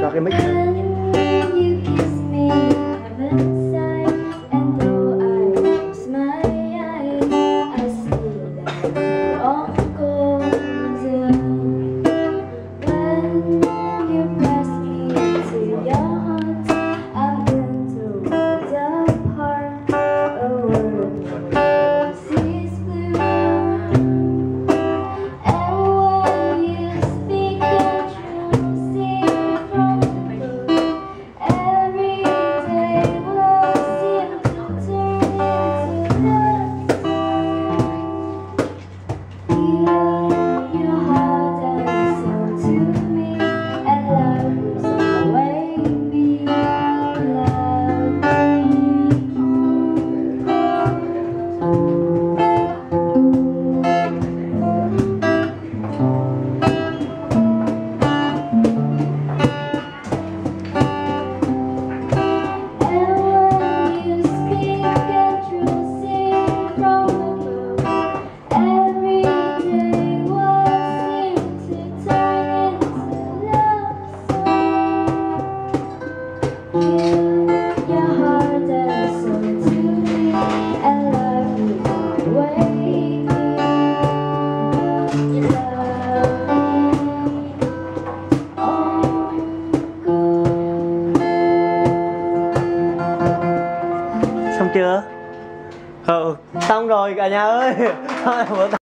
cho cái mic. Xong chưa? Ừ xong rồi cả nhà ơi.